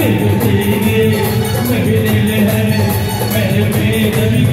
मिल जाएँगे महल में कभी